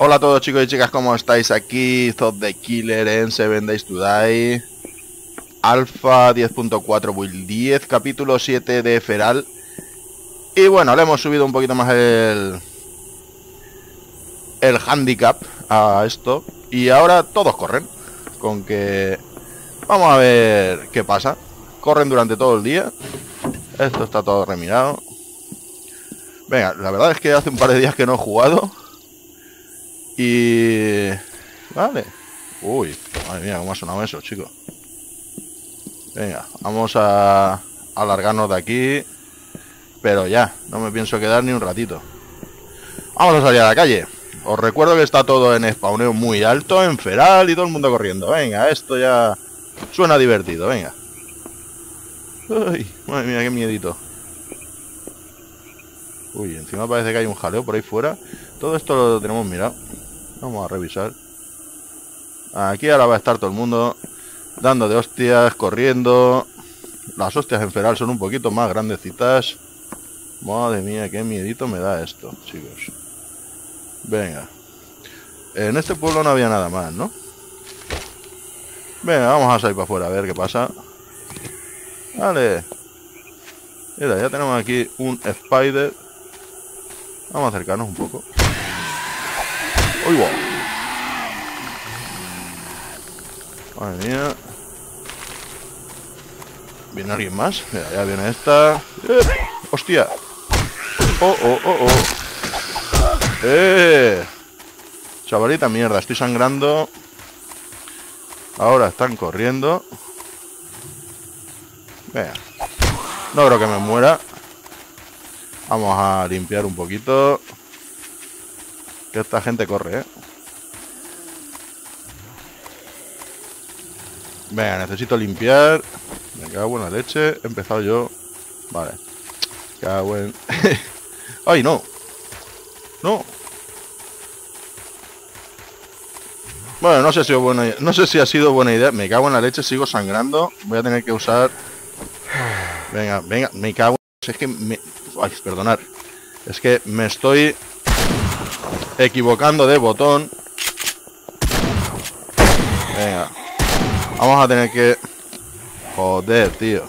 Hola a todos chicos y chicas, ¿cómo estáis? Aquí Zod the Killer en Seven Days to Die. Alpha 10.4 Build 10, capítulo 7 de Feral. Y bueno, le hemos subido un poquito más el... El handicap a esto. Y ahora todos corren Con que... Vamos a ver qué pasa. Corren durante todo el día. Esto está todo remirado. Venga, la verdad es que hace un par de días que no he jugado y... Vale. Uy, madre mía, cómo ha sonado eso, chicos. Venga, vamos a alargarnos de aquí. Pero ya, no me pienso quedar ni un ratito. Vamos a salir a la calle. Os recuerdo que está todo en spawneo muy alto, en feral y todo el mundo corriendo. Venga, esto ya suena divertido, venga. Uy, madre mía, qué miedito. Uy, encima parece que hay un jaleo por ahí fuera. Todo esto lo tenemos mirado. Vamos a revisar. Aquí ahora va a estar todo el mundo dando de hostias, corriendo. Las hostias en feral son un poquito más grandecitas. Madre mía, qué miedito me da esto, chicos. Venga. En este pueblo no había nada más, ¿no? Venga, vamos a salir para afuera a ver qué pasa. Vale. Mira, ya tenemos aquí un spider. Vamos a acercarnos un poco. ¡Uy! Madre mía. ¿Viene alguien más? Mira, ya viene esta. ¡Eh! ¡Hostia! ¡Oh, oh, oh, oh! ¡Eh! Chavalita, mierda, estoy sangrando. Ahora están corriendo. Venga. No creo que me muera. Vamos a limpiar un poquito. Que esta gente corre, ¿eh? Venga, necesito limpiar. Me cago en la leche. He empezado yo. Vale. Cago en... ¡Ay, no! ¡No! Bueno, no sé si buena no sé si ha sido buena idea. Me cago en la leche, sigo sangrando. Voy a tener que usar. Venga, venga, me cago. Es que me. Ay, perdonar. Es que me estoy equivocando de botón. Venga. Vamos a tener que... Joder, tío.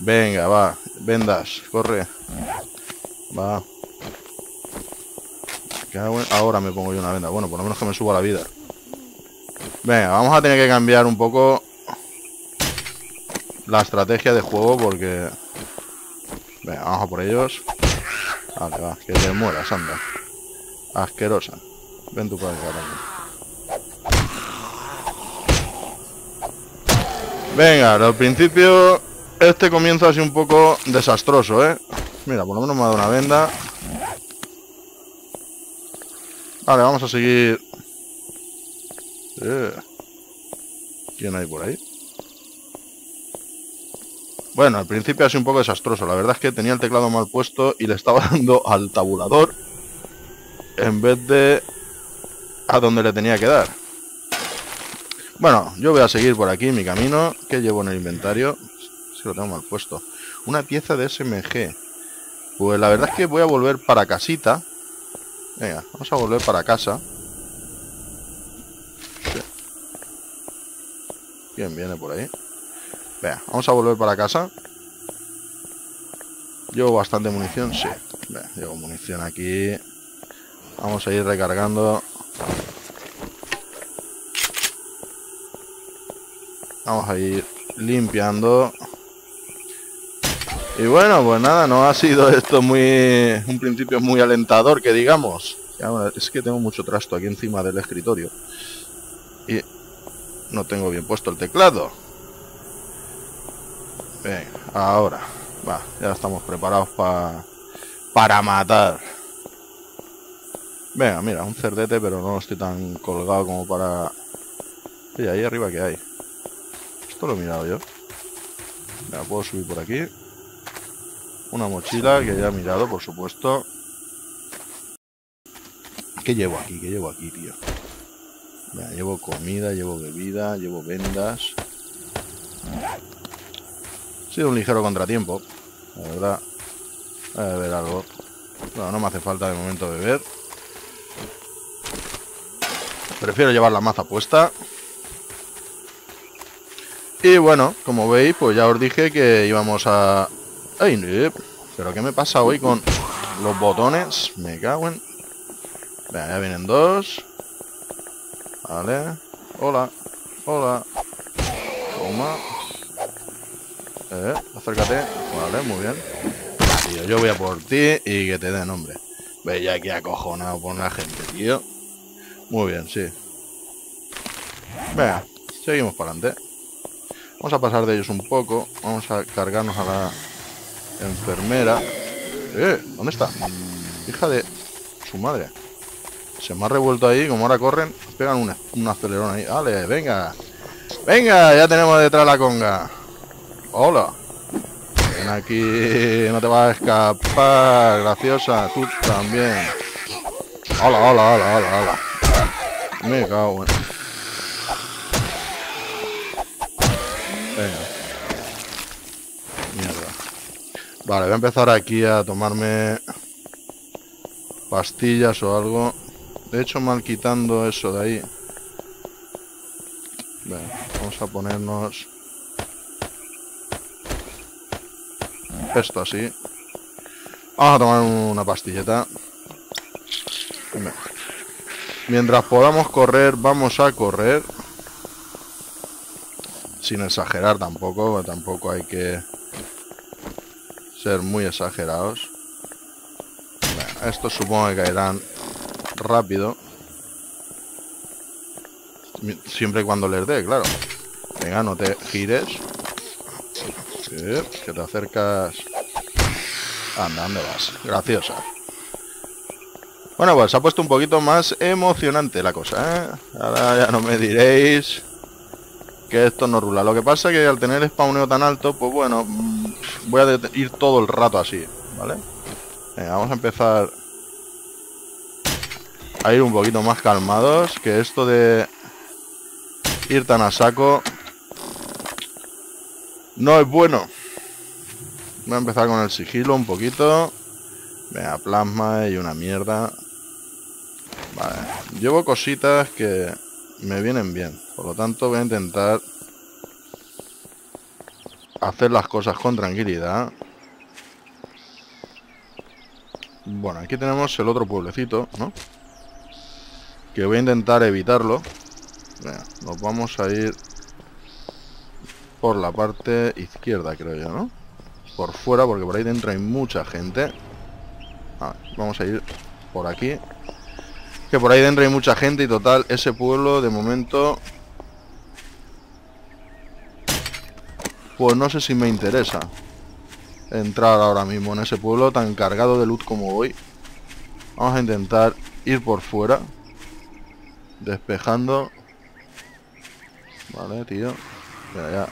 Venga, va. Vendas, corre. Va. Ahora me pongo yo una venda. Bueno, por lo menos que me suba la vida. Venga, vamos a tener que cambiar un poco la estrategia de juego porque... Venga, vamos a por ellos. Vale, va, que te mueras, anda. Asquerosa. Ven tu padre, Venga, al principio este comienzo así un poco desastroso, ¿eh? Mira, por lo menos me ha dado una venda. Vale, vamos a seguir. Eh. ¿Quién hay por ahí? Bueno, al principio ha sido un poco desastroso. La verdad es que tenía el teclado mal puesto y le estaba dando al tabulador en vez de a donde le tenía que dar. Bueno, yo voy a seguir por aquí mi camino. que llevo en el inventario? Si lo tengo mal puesto. Una pieza de SMG. Pues la verdad es que voy a volver para casita. Venga, vamos a volver para casa. ¿Quién viene por ahí? Venga, vamos a volver para casa. Llevo bastante munición, sí. Llevo munición aquí. Vamos a ir recargando. Vamos a ir limpiando. Y bueno, pues nada, no ha sido esto muy... Un principio muy alentador, que digamos. Es que tengo mucho trasto aquí encima del escritorio. Y no tengo bien puesto el teclado. Venga, ahora. Va, ya estamos preparados para... Para matar. Venga, mira, un cerdete, pero no estoy tan colgado como para... Y ahí arriba que hay. Esto lo he mirado yo. Ya puedo subir por aquí. Una mochila que ya he mirado, por supuesto. ¿Qué llevo aquí? ¿Qué llevo aquí, tío? llevo comida, llevo bebida, llevo vendas. Ha sido un ligero contratiempo, la verdad. A beber algo. No, no me hace falta de momento beber. Prefiero llevar la maza puesta. Y bueno, como veis, pues ya os dije que íbamos a... ¡Ay, no! ¿Pero qué me pasa hoy con los botones? Me cago en... Venga, ya vienen dos. Vale. Hola. Hola. Toma. Eh, acércate. Vale, muy bien. Tío, yo voy a por ti y que te dé nombre. Ve ya que acojonado por la gente, tío. Muy bien, sí. Venga, seguimos para adelante. Vamos a pasar de ellos un poco. Vamos a cargarnos a la enfermera. ¡Eh! ¿Dónde está? Hija de su madre. Se me ha revuelto ahí. Como ahora corren, pegan un, un acelerón ahí. Vale, venga. Venga, ya tenemos detrás la conga. Hola. Ven aquí. No te vas a escapar. Graciosa. Tú también. Hola, hola, hola, hola, hola. Me cago en... Venga. Mierda. Vale, voy a empezar aquí a tomarme pastillas o algo. De hecho, mal quitando eso de ahí. Venga, vamos a ponernos esto así. Vamos a tomar una pastilleta. Mientras podamos correr, vamos a correr sin exagerar tampoco, tampoco hay que ser muy exagerados. estos supongo que caerán rápido. Siempre y cuando les dé, claro. Venga, no te gires. que te acercas. Anda, ¿dónde vas? Graciosa. Bueno, pues se ha puesto un poquito más emocionante la cosa, ¿eh? Ahora ya no me diréis que esto no rula. Lo que pasa es que al tener spawneo tan alto, pues bueno, mm, voy a ir todo el rato así, ¿vale? Venga, vamos a empezar a ir un poquito más calmados, que esto de ir tan a saco no es bueno. Voy a empezar con el sigilo un poquito. Venga, plasma y una mierda. Vale, llevo cositas que me vienen bien. Por lo tanto voy a intentar hacer las cosas con tranquilidad. Bueno, aquí tenemos el otro pueblecito, ¿no? Que voy a intentar evitarlo. nos vamos a ir por la parte izquierda, creo yo, ¿no? Por fuera, porque por ahí dentro hay mucha gente. vamos a ir por aquí. Que por ahí dentro hay mucha gente y total, ese pueblo de momento Pues no sé si me interesa entrar ahora mismo en ese pueblo tan cargado de loot como voy. Vamos a intentar ir por fuera. Despejando. Vale, tío. Ya, ya.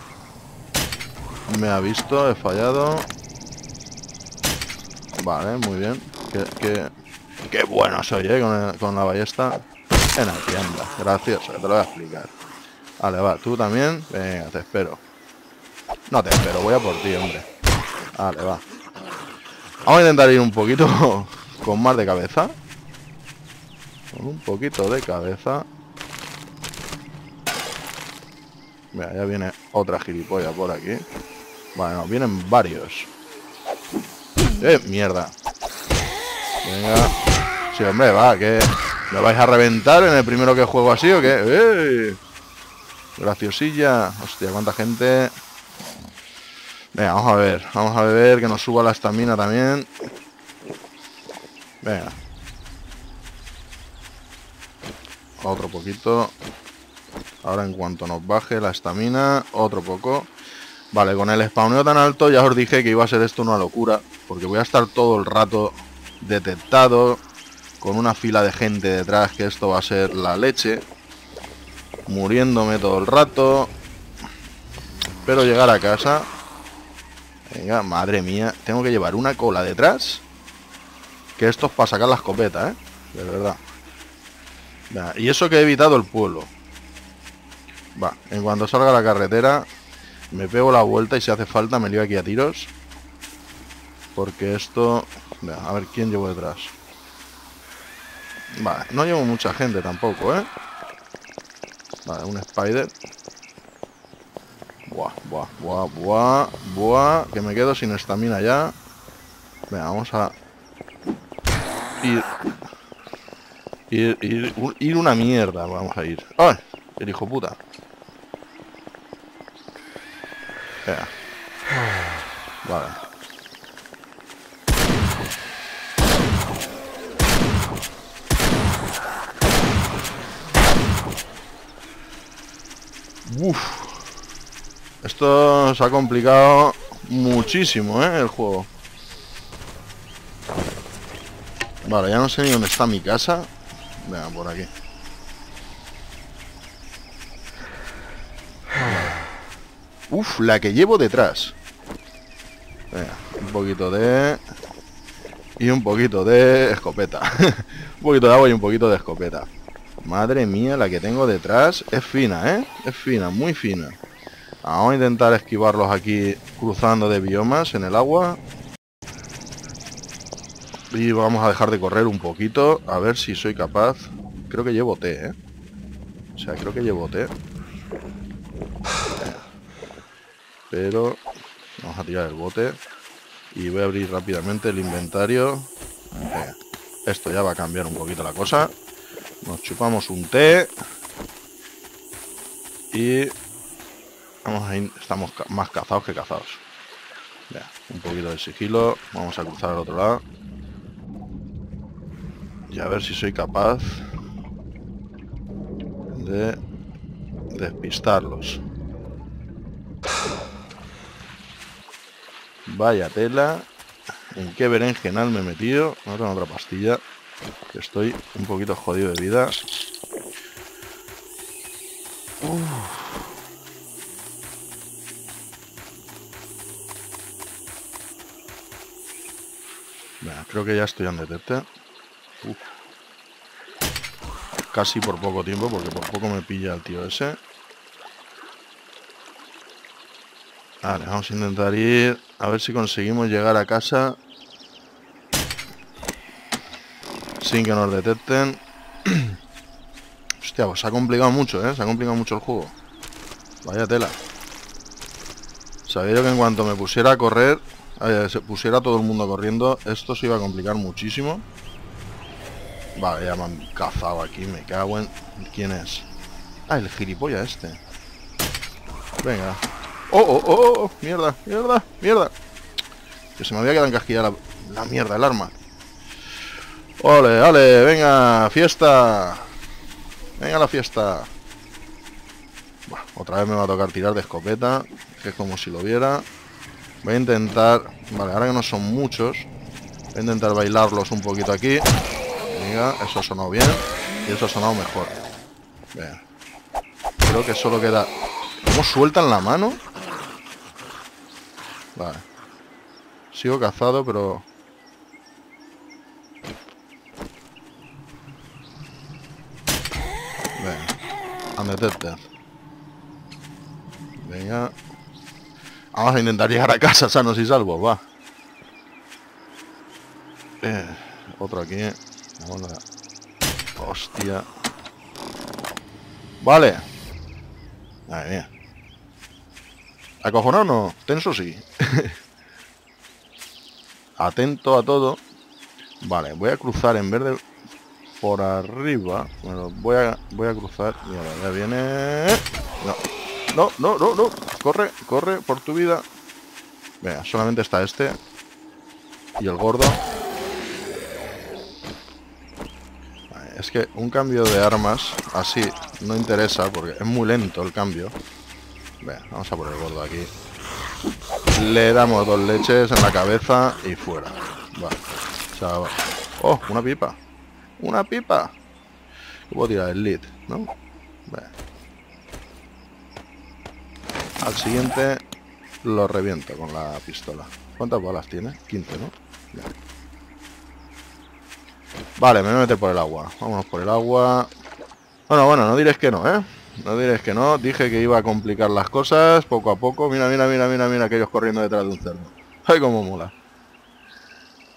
Me ha visto, he fallado. Vale, muy bien. Qué, qué, bueno soy, ¿eh? Con, la ballesta. En aquí, anda. Gracioso, te lo voy a explicar. Vale, va, tú también. Venga, te espero. No te espero, voy a por ti, hombre. Vale, va. Vamos a intentar ir un poquito con más de cabeza. Con un poquito de cabeza. Mira, ya viene otra gilipollas por aquí. Bueno, vienen varios. ¡Eh, mierda! Venga. Sí, hombre, va, que... ¿Me vais a reventar en el primero que juego así o qué? Graciosilla. Hostia, cuánta gente... Venga, vamos a ver. Vamos a ver que nos suba la estamina también. Venga. Otro poquito. Ahora en cuanto nos baje la estamina, otro poco. Vale, con el spawneo tan alto ya os dije que iba a ser esto una locura. Porque voy a estar todo el rato detectado. Con una fila de gente detrás que esto va a ser la leche. Muriéndome todo el rato. Pero llegar a casa Venga, madre mía. Tengo que llevar una cola detrás. Que esto es para sacar la escopeta, ¿eh? De verdad. y eso que he evitado el pueblo. Va, en cuanto salga la carretera, me pego la vuelta y si hace falta me lío aquí a tiros. Porque esto... a ver quién llevo detrás. Vale, no llevo mucha gente tampoco, ¿eh? Vale, un spider. Buah, buah, buah, buah, buah. Que me quedo sin estamina ya. Venga, vamos a... Ir... Ir, ir, ir una mierda, vamos a ir. ¡Ay! El hijo puta. Vale. Uf. Esto se ha complicado muchísimo, ¿eh? El juego. Vale, ya no sé ni dónde está mi casa. Venga, por aquí. Uf, la que llevo detrás. Venga, un poquito de... Y un poquito de escopeta. un poquito de agua y un poquito de escopeta. Madre mía, la que tengo detrás es fina, ¿eh? Es fina, muy fina. Vamos a intentar esquivarlos aquí cruzando de biomas en el agua. Y vamos a dejar de correr un poquito. A ver si soy capaz. Creo que llevo té, ¿eh? O sea, creo que llevo té. Pero vamos a tirar el bote. Y voy a abrir rápidamente el inventario. Esto ya va a cambiar un poquito la cosa. Nos chupamos un té. Y vamos a estamos más cazados que cazados. un poquito de sigilo. Vamos a cruzar al otro lado. Y a ver si soy capaz de despistarlos. Vaya tela. ¿En qué berenjenal me he metido? No tengo otra pastilla. Estoy un poquito jodido de vida. creo que ya estoy en detecte. Casi por poco tiempo, porque por poco me pilla el tío ese. Vale, vamos a intentar ir a ver si conseguimos llegar a casa sin que nos detecten. Hostia, pues se ha complicado mucho, ¿eh? Se ha complicado mucho el juego. Vaya tela. Sabía yo que en cuanto me pusiera a correr, eh, se pusiera todo el mundo corriendo, esto se iba a complicar muchísimo. Vale, ya me han cazado aquí, me cago en... ¿Quién es? Ah, el gilipollas este. Venga, Oh, oh, oh, oh, mierda, mierda, mierda. Que se me había quedado encasquillada la, la mierda, el arma. Ole, ole, venga, fiesta. Venga la fiesta. otra vez me va a tocar tirar de escopeta, que es como si lo viera. Voy a intentar... Vale, ahora que no son muchos, voy a intentar bailarlos un poquito aquí. Venga, eso ha sonado bien. Y eso ha sonado mejor. Venga. Creo que solo queda... ¿Cómo sueltan la mano? Vale. Sigo cazado, pero... Venga. Venga. Vamos a intentar llegar a casa sanos y salvos, va. Eh, otro aquí. Hostia. Vale. Madre mía. Acojonado no, tenso sí. Atento a todo. Vale, voy a cruzar en vez de por arriba. Bueno, voy a voy a cruzar. Mira, ya viene. No. No, no, no, no. Corre, corre por tu vida. Venga, solamente está este. Y el gordo. es que un cambio de armas así no interesa porque es muy lento el cambio vamos a poner el gordo aquí. Le damos dos leches en la cabeza y fuera. Vale. Oh, una pipa. Una pipa. Puedo tirar el lead, ¿no? Al siguiente lo reviento con la pistola. ¿Cuántas balas tiene? 15, ¿no? Vale, me voy a meter por el agua. Vámonos por el agua. Bueno, bueno, no diréis que no, ¿eh? No diréis que no, dije que iba a complicar las cosas poco a poco. Mira, mira, mira, mira, mira aquellos corriendo detrás de un cerdo. Ay, cómo mola.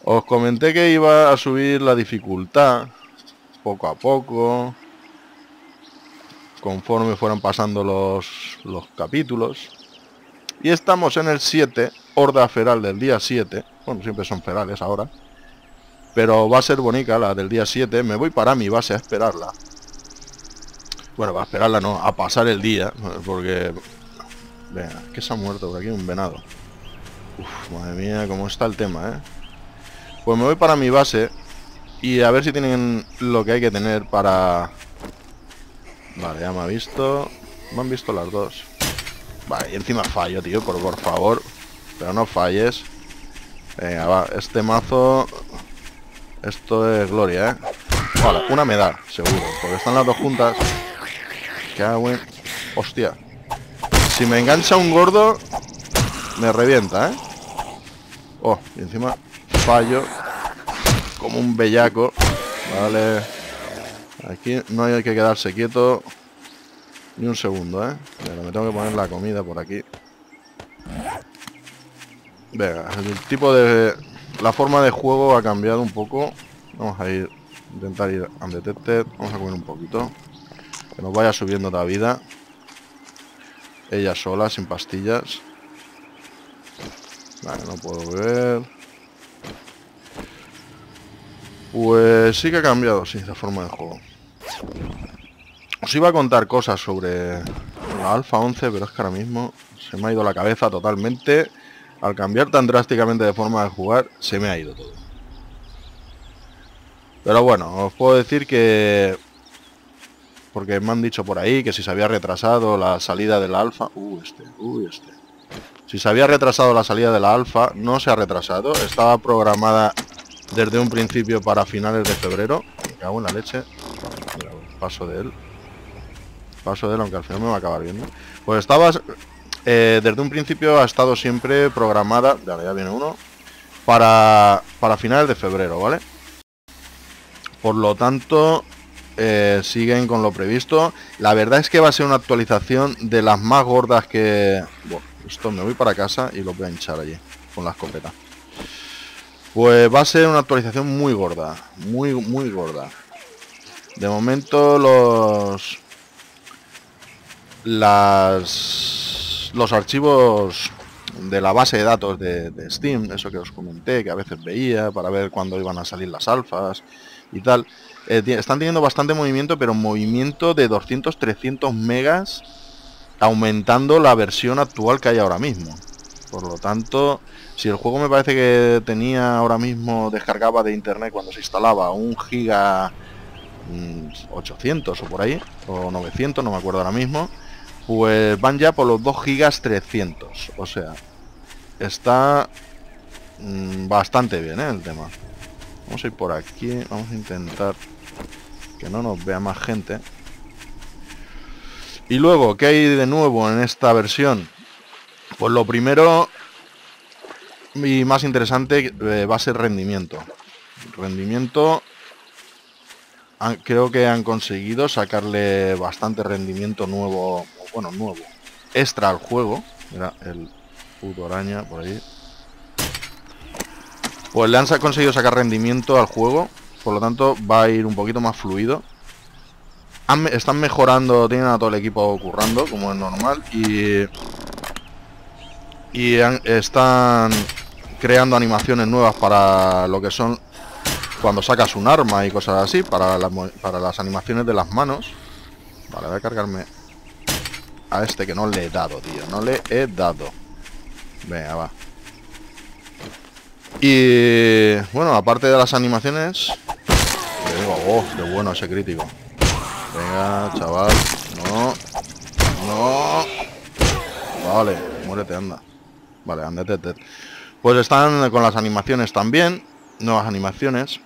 Os comenté que iba a subir la dificultad poco a poco. conforme fueran pasando los, los capítulos. Y estamos en el 7, horda feral del día 7. Bueno, siempre son ferales ahora. Pero va a ser bonita la del día 7. Me voy para mi base a esperarla. Bueno, va a esperarla no, a pasar el día. Porque... Venga, que se ha muerto por aquí un venado. Uf, madre mía, cómo está el tema, ¿eh? Pues me voy para mi base. Y a ver si tienen lo que hay que tener para... Vale, ya me ha visto. Me han visto las dos. Vale, y encima fallo, tío, por, por favor. Pero no falles. Venga, va, este mazo... Esto es gloria, ¿eh? Vale, una me da, seguro. Porque están las dos juntas. Qué buen... Hostia. Si me engancha un gordo, me revienta, ¿eh? Oh, y encima fallo. Como un bellaco. Vale. Aquí no hay que quedarse quieto. Ni un segundo, ¿eh? me tengo que poner la comida por aquí. Venga, el tipo de... La forma de juego ha cambiado un poco. Vamos a ir... Intentar ir undetected. Vamos a comer un poquito. Que nos vaya subiendo la vida. Ella sola, sin pastillas. No puedo ver. Pues sí que ha cambiado, sí, la forma de juego. Os iba a contar cosas sobre la Alpha 11, pero es que ahora mismo se me ha ido la cabeza totalmente. Al cambiar tan drásticamente de forma de jugar, se me ha ido todo. Pero bueno, os puedo decir que... Porque me han dicho por ahí que si se había retrasado la salida de la alfa... Uh, este, uh, este. Si se había retrasado la salida de la alfa, no se ha retrasado. Estaba programada desde un principio para finales de febrero. Me cago en la leche. paso de él paso de él, aunque al final me va a acabar viendo. Pues estaba, eh, desde un principio ha estado siempre programada, ya, ya viene uno, para, para finales de febrero, ¿vale? Por lo tanto, eh, siguen con lo previsto. La verdad es que va a ser una actualización de las más gordas que... Bueno, esto me voy para casa y lo voy a hinchar allí, con la escopeta. Pues va a ser una actualización muy gorda, muy, muy gorda. De momento los las, los archivos de la base de datos de, Steam, eso que os comenté, que a veces veía para ver cuándo iban a salir las alfas y tal, eh, están teniendo bastante movimiento, pero movimiento de 200-300 megas, aumentando la versión actual que hay ahora mismo. Por lo tanto, si el juego me parece que tenía ahora mismo, descargaba de internet cuando se instalaba un giga 800 mm, o por ahí, o 900, no me acuerdo ahora mismo, pues van ya por los 2 gigas 300. O sea, está mm, bastante bien ¿eh? el tema. Vamos a ir por aquí. Vamos a intentar que no nos vea más gente. Y luego, ¿qué hay de nuevo en esta versión? Pues lo primero y más interesante eh, va a ser rendimiento. Rendimiento creo que han conseguido sacarle bastante rendimiento nuevo bueno, nuevo, extra al juego. Mira, el puto araña por ahí. Pues le han conseguido sacar rendimiento al juego. Por lo tanto, va a ir un poquito más fluido. están mejorando, tienen a todo el equipo currando, como es normal. Y... Y están creando animaciones nuevas para lo que son cuando sacas un arma y cosas así, para, para las animaciones de las manos. Vale, voy a cargarme a este que no le he dado, tío. No le he dado. Venga, va. Y bueno, aparte de las animaciones, le oh, qué bueno ese crítico. Venga, chaval. No. No. Vale, muérete, anda. Vale, andete. Pues están con las animaciones también. Nuevas animaciones.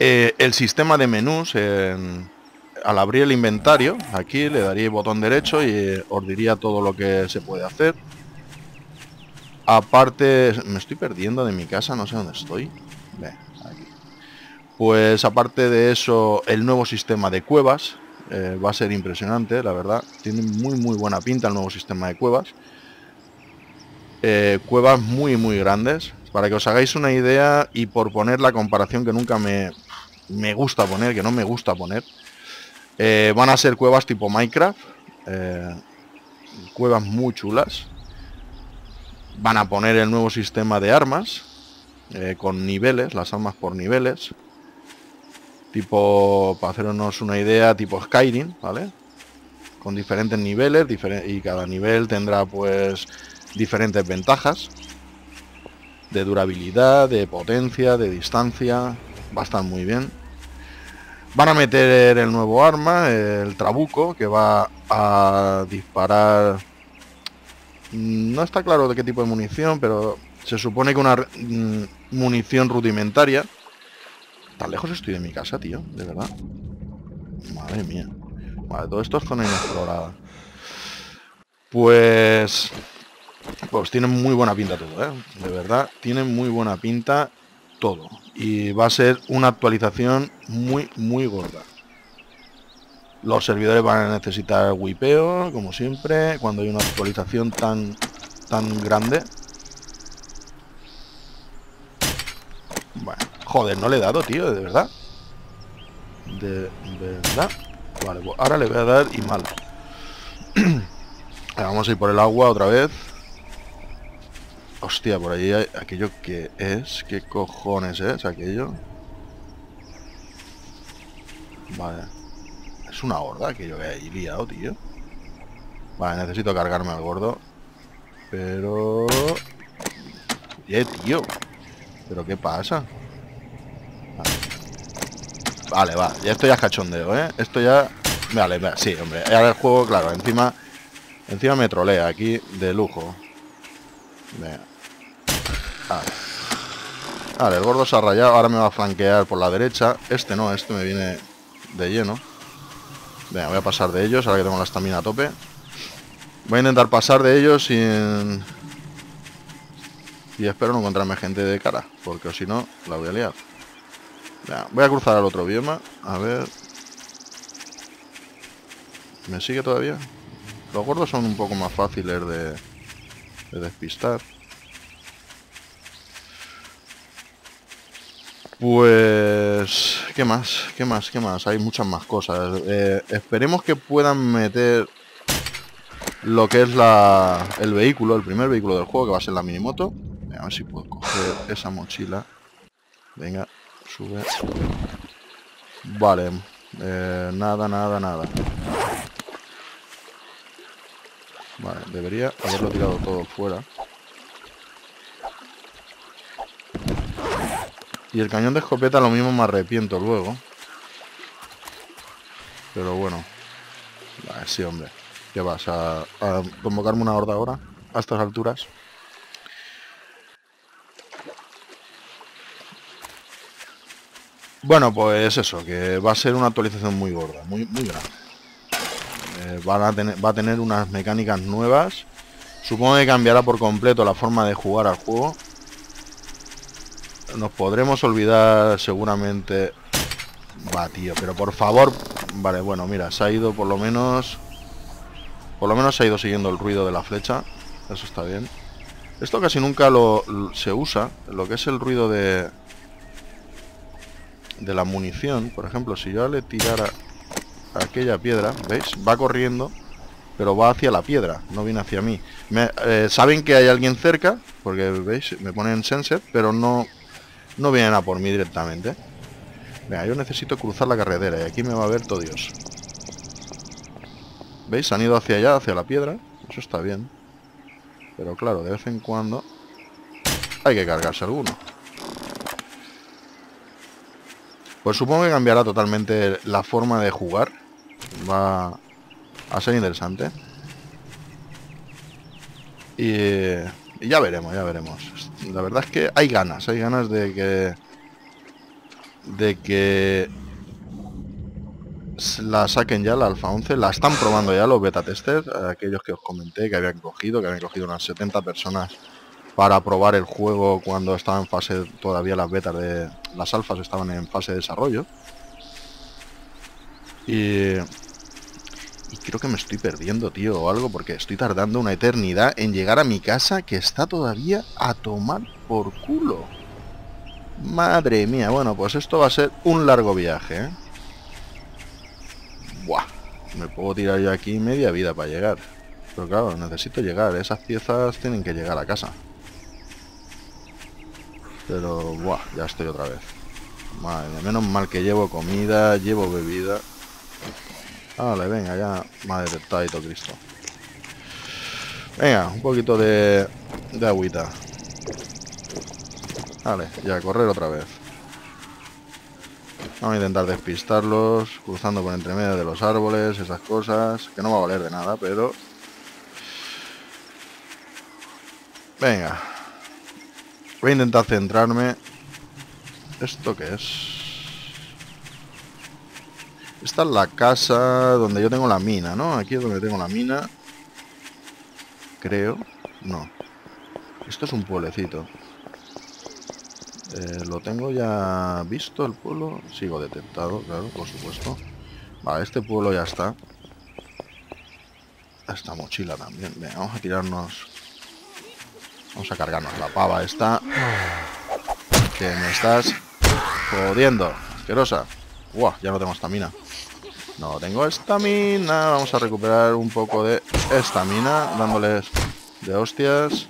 Eh, el sistema de menús en, al abrir el inventario, aquí le daría el botón derecho y eh, os diría todo lo que se puede hacer. Aparte, me estoy perdiendo de mi casa, no sé dónde estoy. Pues aparte de eso, el nuevo sistema de cuevas eh, va a ser impresionante, la verdad. Tiene muy muy buena pinta el nuevo sistema de cuevas. Eh, cuevas muy muy grandes. Para que os hagáis una idea y por poner la comparación que nunca me, me gusta poner, que no me gusta poner. Eh, van a ser cuevas tipo Minecraft. eh, cuevas muy chulas. Van a poner el nuevo sistema de armas. con niveles, las armas por niveles. Tipo, para hacernos una idea, tipo Skyrim, ¿vale? Con diferentes niveles y cada nivel tendrá pues diferentes ventajas. De durabilidad, de potencia, de distancia. Va a estar muy bien. Van a meter el nuevo arma, el trabuco, que va a disparar... No está claro de qué tipo de munición, pero se supone que una mm, munición rudimentaria. Tan lejos estoy de mi casa, tío, de verdad. Madre mía. Vale, todo esto es zona inexplorada. Pues... Pues tiene muy buena pinta todo, ¿eh? De verdad, tiene muy buena pinta todo. Y va a ser una actualización muy, muy gorda. Los servidores van a necesitar wipeo, como siempre, cuando hay una actualización tan, tan grande. Joder, no le he dado, tío, de verdad. De verdad. Vale, pues ahora le voy a dar y mal. Vamos a ir por el agua otra vez. Hostia, por allí hay aquello que es. ¿Qué cojones es aquello? Vale. Es una horda aquello que hay liado, tío. Vale, necesito cargarme al gordo. Pero... Eh, tío. ¿Pero qué pasa? Vale, Vale, va. Ya esto ya es cachondeo, ¿eh? Esto ya... Vale, vale, sí, hombre. Ahora el juego, claro, encima... Encima me trolea aquí de lujo. Venga. Vale. Vale, el gordo se ha rayado. Ahora me va a flanquear por la derecha. Este no, este me viene de lleno. Venga, voy a pasar de ellos, ahora que tengo la estamina a tope. Voy a intentar pasar de ellos sin... Y espero no encontrarme gente de cara, porque si no, la voy a liar. Venga, voy a cruzar al otro bioma, a ver... ¿Me sigue todavía? Los gordos son un poco más fáciles de, de despistar. Pues... ¿Qué más? ¿Qué más? ¿Qué más? Hay muchas más cosas. Eh, esperemos que puedan meter lo que es la, el vehículo, el primer vehículo del juego, que va a ser la minimoto. A ver si puedo coger esa mochila. Venga, sube. Vale. eh, nada, nada, nada. Vale, debería haberlo tirado todo fuera. Y el cañón de escopeta lo mismo me arrepiento luego. Pero bueno. Sí, hombre. ¿Qué vas? ¿A, convocarme una horda ahora? A estas alturas. Bueno, pues eso, que va a ser una actualización muy gorda, muy, muy grande. Eh, a tener, va a tener unas mecánicas nuevas. Supongo que cambiará por completo la forma de jugar al juego. Nos podremos olvidar seguramente... Va, tío, pero por favor... Vale, bueno, mira, se ha ido por lo menos... Por lo menos se ha ido siguiendo el ruido de la flecha. Eso está bien. Esto casi nunca lo, se usa. Lo que es el ruido de... De la munición. Por ejemplo, si yo le tirara aquella piedra, ¿veis? Va corriendo, pero va hacia la piedra, no viene hacia mí. Eh, saben que hay alguien cerca, porque, ¿veis? Me ponen sensor, pero no, no vienen a por mí directamente. Venga, yo necesito cruzar la carretera y aquí me va a ver todo Dios. ¿Veis? Han ido hacia allá, hacia la piedra. Eso está bien. Pero claro, de vez en cuando hay que cargarse alguno. Pues supongo que cambiará totalmente la forma de jugar. Va a ser interesante. Y, y ya veremos, ya veremos. La verdad es que hay ganas, hay ganas de que de que la saquen ya la alfa 11, la están probando ya los beta testers, aquellos que os comenté que habían cogido, que habían cogido unas 70 personas para probar el juego cuando estaba en fase todavía las betas de las alfas estaban en fase de desarrollo. Y y creo que me estoy perdiendo, tío, o algo, porque estoy tardando una eternidad en llegar a mi casa que está todavía a tomar por culo. Madre mía, bueno, pues esto va a ser un largo viaje, ¿eh? Buah, me puedo tirar yo aquí media vida para llegar. Pero claro, necesito llegar. Esas piezas tienen que llegar a casa. Pero, buah, ya estoy otra vez. Madre, menos mal que llevo comida, llevo bebida. Vale, venga, ya me ha detectado y todo Cristo. Venga, un poquito de, de agüita. Vale, ya, correr otra vez. Vamos a intentar despistarlos, cruzando por entre medio de los árboles, esas cosas, que no va a valer de nada, pero... Venga. Voy a intentar centrarme. ¿Esto qué es? Esta es la casa donde yo tengo la mina, ¿no? Aquí es donde tengo la mina. Creo. No. Esto es un pueblecito. Eh, ¿Lo tengo ya visto el pueblo? Sigo detectado, claro, por supuesto. Vale, este pueblo ya está. Esta mochila también. Venga, vamos a tirarnos... Vamos a cargarnos la pava esta. Que me estás jodiendo. Asquerosa. Buah, ya no tengo estamina. No tengo estamina. Vamos a recuperar un poco de estamina. Dándoles de hostias.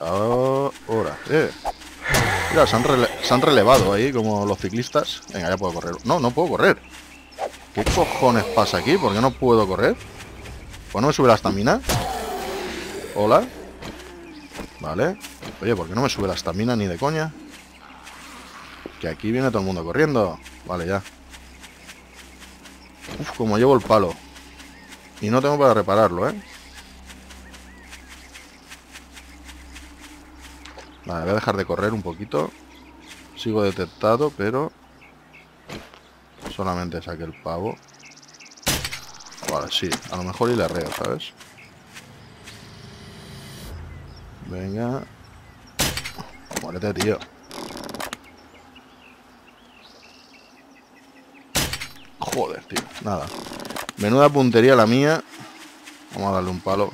Ahora. Eh. Mira, se han, relevado ahí como los ciclistas. Venga, ya puedo correr. No, no puedo correr. ¿Qué cojones pasa aquí? ¿Por qué no puedo correr? Pues no me sube la estamina. Hola. Vale. Oye, ¿por qué no me sube la estamina ni de coña? Que aquí viene todo el mundo corriendo. Vale, ya. Uf, como llevo el palo. Y no tengo para repararlo, ¿eh? Vale, voy a dejar de correr un poquito. Sigo detectado, pero... Solamente saqué el pavo. Vale, sí. A lo mejor y le arreo, ¿sabes? Venga. Muérete, tío. Joder, tío. Nada. Menuda puntería la mía. Vamos a darle un palo.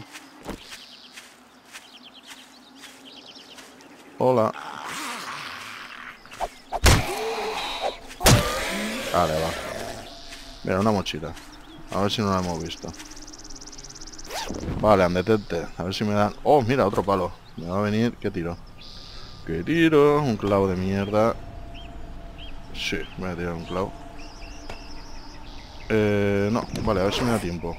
Hola. Vale, va. Mira, una mochila. A ver si no la hemos visto. Vale, andetente. A ver si me dan... Oh, mira, otro palo. Me va a venir... ¿Qué tiro? ¿Qué tiro? Un clavo de mierda. Sí, me voy a tirar un clavo. Eh, no, vale, a ver si me da tiempo.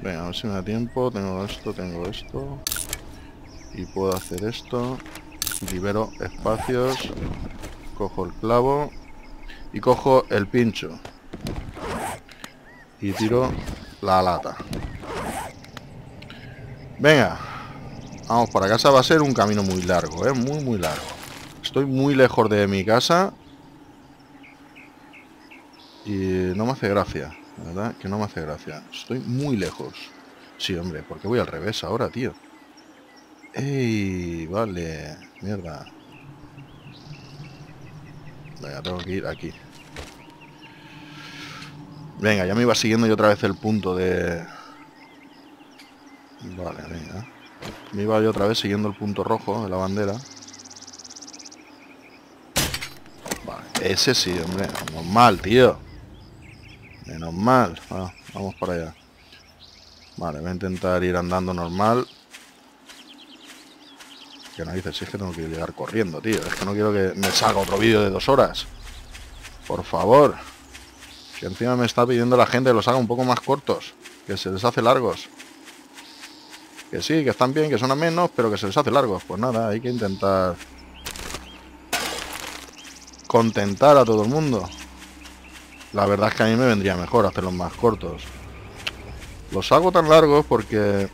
Venga, a ver si me da tiempo. Tengo esto, tengo esto. Y puedo hacer esto. Libero espacios. Cojo el clavo. Y cojo el pincho. Y tiro la lata. Venga. Vamos para casa va a ser un camino muy largo ¿eh? muy muy largo. Estoy muy lejos de mi casa y no me hace gracia ¿verdad? que no me hace gracia estoy muy lejos sí hombre porque voy al revés ahora tío ¡Ey! Vale, mierda. Venga, tengo que ir aquí. Venga, ya me iba siguiendo yo otra vez el punto de... Vale, venga. Me iba yo otra vez siguiendo el punto rojo de la bandera. Ese sí, hombre. Menos mal, tío. Menos mal. Ah, vamos para allá. Vale, voy a intentar ir andando normal. Que no dices, si es que tengo que llegar corriendo, tío. Es que no quiero que me salga otro vídeo de dos horas. Por favor. Que encima me está pidiendo la gente que los haga un poco más cortos. Que se les hace largos. Que sí, que están bien, que son a menos, pero que se les hace largos. Pues nada, hay que intentar... Contentar a todo el mundo. La verdad es que a mí me vendría mejor hacerlos más cortos. Los hago tan largos porque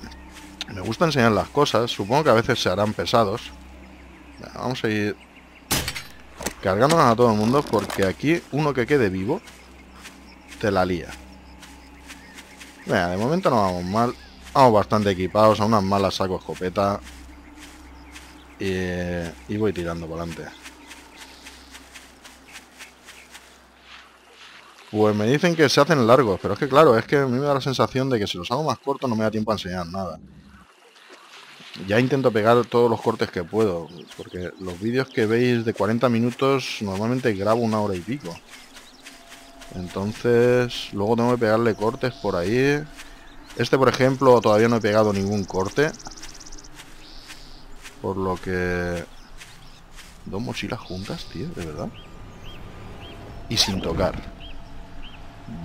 me gusta enseñar las cosas. Supongo que a veces se harán pesados. Vamos a ir cargándonos a todo el mundo porque aquí uno que quede vivo te la lía. Venga, de momento no vamos mal. Vamos bastante equipados. A unas malas saco escopeta. Y, y voy tirando por delante. Pues me dicen que se hacen largos, pero es que claro, es que a mí me da la sensación de que si los hago más cortos no me da tiempo a enseñar nada. Ya intento pegar todos los cortes que puedo, porque los vídeos que veis de 40 minutos normalmente grabo una hora y pico. Entonces, luego tengo que pegarle cortes por ahí. Este, por ejemplo, todavía no he pegado ningún corte. Por lo que... Dos mochilas juntas, tío, de verdad. Y sin tocar.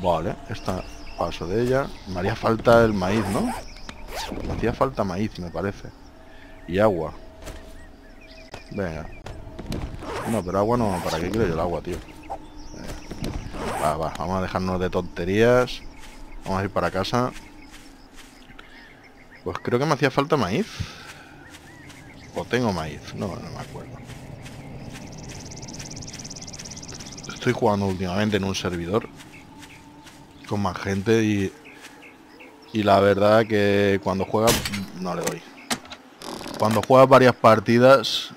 Vale, esta paso de ella. Me haría falta el maíz, ¿no? Me hacía falta maíz, me parece. Y agua. Venga. No, pero agua no. ¿Para qué quiero yo el agua, tío? Va, va. Vamos a dejarnos de tonterías. Vamos a ir para casa. Pues creo que me hacía falta maíz. O tengo maíz. No, no me acuerdo. Estoy jugando últimamente en un servidor. Con más gente y... Y la verdad que cuando juega no le doy. Cuando juegas varias partidas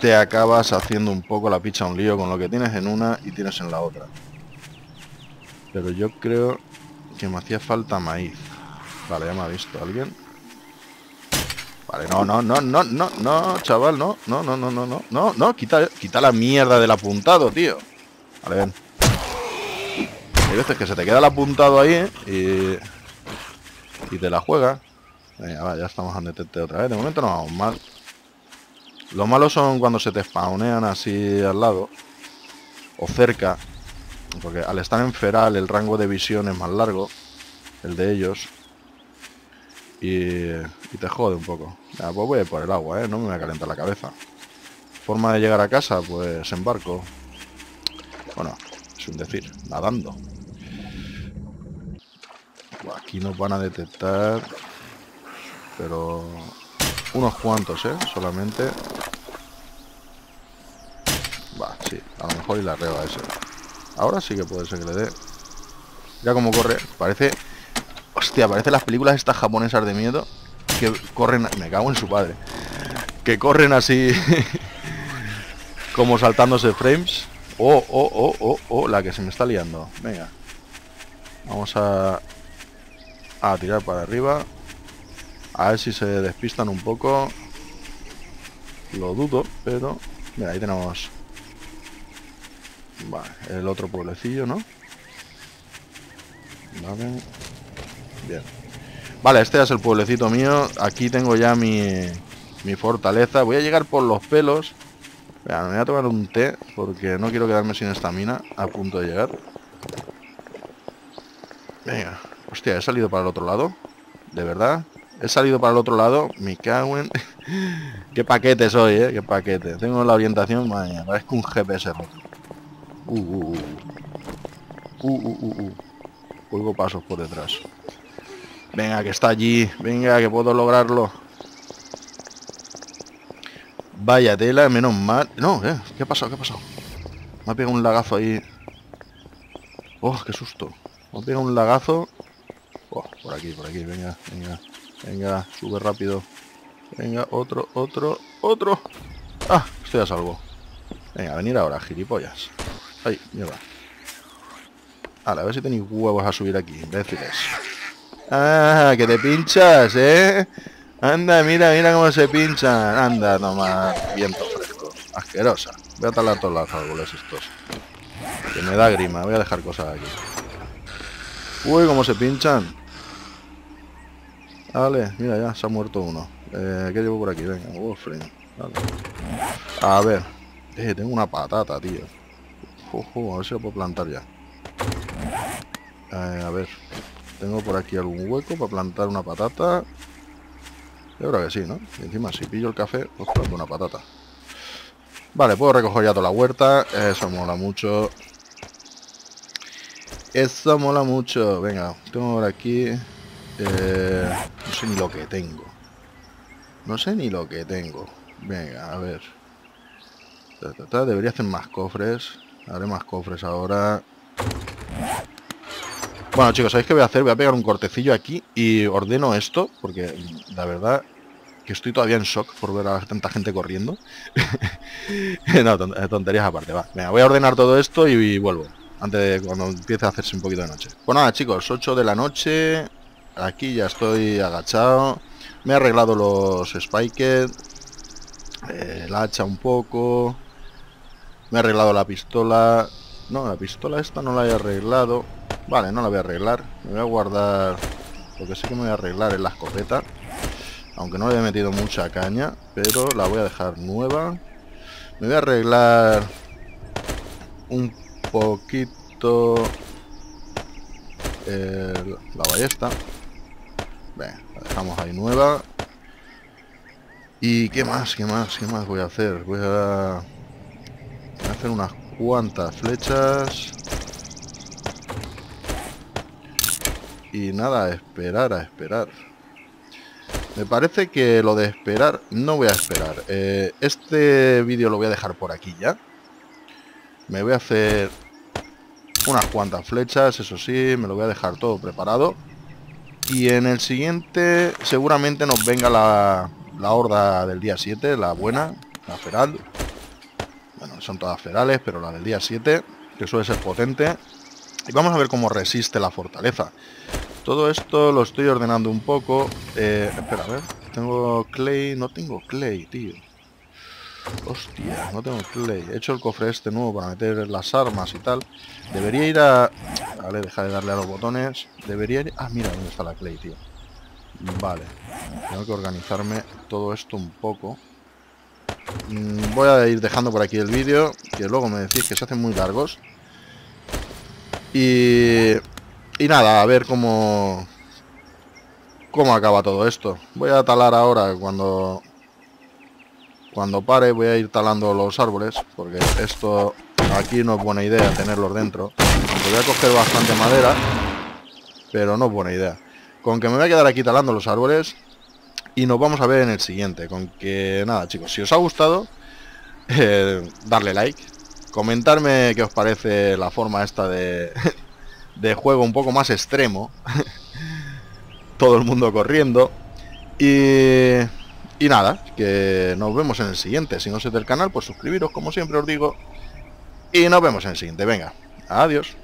te acabas haciendo un poco la picha un lío con lo que tienes en una y tienes en la otra. Pero yo creo que me hacía falta maíz. Vale, ya me ha visto alguien. Vale, no, no, no, no, no, no, chaval, no, no, no, no, no, no, no, no, quita, quita la mierda del apuntado, tío. Vale, ven. Hay veces que se te queda el apuntado ahí y... Y te la juega. Venga, va, ya estamos en detente otra vez. De momento no vamos mal. Lo malo son cuando se te spawnean así al lado. O cerca. Porque al estar en feral el rango de visión es más largo. El de ellos. Y, y te jode un poco. Ya, pues voy a por el agua, ¿eh? No me voy a la cabeza. Forma de llegar a casa, pues en barco. Bueno, es un decir, nadando. Aquí nos van a detectar. Pero unos cuantos, ¿eh? Solamente. Va, sí. A lo mejor y la reba ese. Ahora sí que puede ser que le dé. Ya como corre. Parece... Hostia, parece las películas estas japonesas de miedo. Que corren... Me cago en su padre. Que corren así... como saltándose frames. Oh, oh, oh, oh, oh. La que se me está liando. Venga. Vamos a... A tirar para arriba. A ver si se despistan un poco. Lo dudo, pero... Mira, ahí tenemos... Vale, el otro pueblecillo, ¿no? Vale. Bien. Vale, este es el pueblecito mío. Aquí tengo ya mi, mi fortaleza. Voy a llegar por los pelos. Mira, me voy a tomar un té porque no quiero quedarme sin estamina a punto de llegar. Venga. Hostia, he salido para el otro lado. ¿De verdad? He salido para el otro lado. Me cago en... Qué paquete soy, eh. Qué paquete. Tengo la orientación, vaya. Parezco un GPS Uh, uh, uh. Uh, uh, uh, uh. pasos por detrás. Venga, que está allí. Venga, que puedo lograrlo. Vaya tela, menos mal. No, eh. ¿Qué ha pasado? ¿Qué ha pasado? Me ha pegado un lagazo ahí. Oh, qué susto. Me ha pegado un lagazo. Oh, por aquí, por aquí. Venga, venga. Venga, sube rápido. Venga, otro, otro, otro. Ah, estoy a salvo. Venga, venir ahora, gilipollas. Ay, mierda. a ver si tenéis huevos a subir aquí, imbéciles. Ah, que te pinchas, ¿eh? Anda, mira, mira cómo se pinchan. Anda, toma, viento fresco. Asquerosa. Voy a talar todos los árboles estos. Que me da grima, voy a dejar cosas aquí. Uy, cómo se pinchan. Vale, mira ya, se ha muerto uno. Eh, ¿Qué llevo por aquí? Venga, A ver. Eh, tengo una patata, tío. a ver si lo puedo plantar ya. Eh, a ver. Tengo por aquí algún hueco para plantar una patata. Yo creo que sí, ¿no? Y encima, si pillo el café, pues planto una patata. Vale, puedo recoger ya toda la huerta. Eso mola mucho. Eso mola mucho. Venga, tengo por aquí... Eh, no sé ni lo que tengo. No sé ni lo que tengo. Venga, a ver. Debería hacer más cofres. Haré más cofres ahora. Bueno, chicos, ¿sabéis qué voy a hacer? Voy a pegar un cortecillo aquí y ordeno esto, porque la verdad que estoy todavía en shock por ver a tanta gente corriendo. no, eh, tonterías aparte, va. Venga, voy a ordenar todo esto y, vuelvo. Antes de cuando empiece a hacerse un poquito de noche. Pues nada, chicos, 8 de la noche. Aquí ya estoy agachado. Me he arreglado los spikes. Eh, la hacha un poco. Me he arreglado la pistola. No, la pistola esta no la he arreglado. Vale, no la voy a arreglar. Me voy a guardar... Lo que sí que me voy a arreglar es la escopeta. Aunque no le he metido mucha caña. Pero la voy a dejar nueva. Me voy a arreglar... Un poquito... la ballesta. La dejamos ahí nueva. ¿Y qué más? ¿Qué más? ¿Qué más voy a hacer? Voy a... Voy a hacer unas cuantas flechas. Y nada, a esperar, a esperar. Me parece que lo de esperar, no voy a esperar. Eh, este vídeo lo voy a dejar por aquí ya. Me voy a hacer unas cuantas flechas, eso sí, me lo voy a dejar todo preparado. Y en el siguiente seguramente nos venga la, la horda del día 7, la buena, la feral. Bueno, son todas ferales, pero la del día 7, que suele ser potente. Y vamos a ver cómo resiste la fortaleza. Todo esto lo estoy ordenando un poco. Eh, espera, a ver. Tengo clay. No tengo clay, tío. Hostia, no tengo clay. He hecho el cofre este nuevo para meter las armas y tal. Debería ir a... Vale, deja de darle a los botones. Debería ir... Ah, mira dónde está la clay, tío. Vale. Tengo que organizarme todo esto un poco. Mm, voy a ir dejando por aquí el vídeo, que luego me decís que se hacen muy largos. Y, y nada, a ver cómo, cómo acaba todo esto. Voy a talar ahora cuando, cuando pare, voy a ir talando los árboles, porque esto aquí no es buena idea tenerlos dentro. voy a coger bastante madera, pero no es buena idea. Con que me voy a quedar aquí talando los árboles, y nos vamos a ver en el siguiente. Con que nada, chicos, si os ha gustado, eh, darle like, comentarme qué os parece la forma esta de, de juego un poco más extremo. Todo el mundo corriendo. Y, y nada, que nos vemos en el siguiente. Si no sois del canal, pues suscribiros, como siempre os digo. Y nos vemos en el siguiente. Venga, adiós.